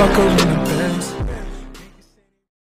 fuck around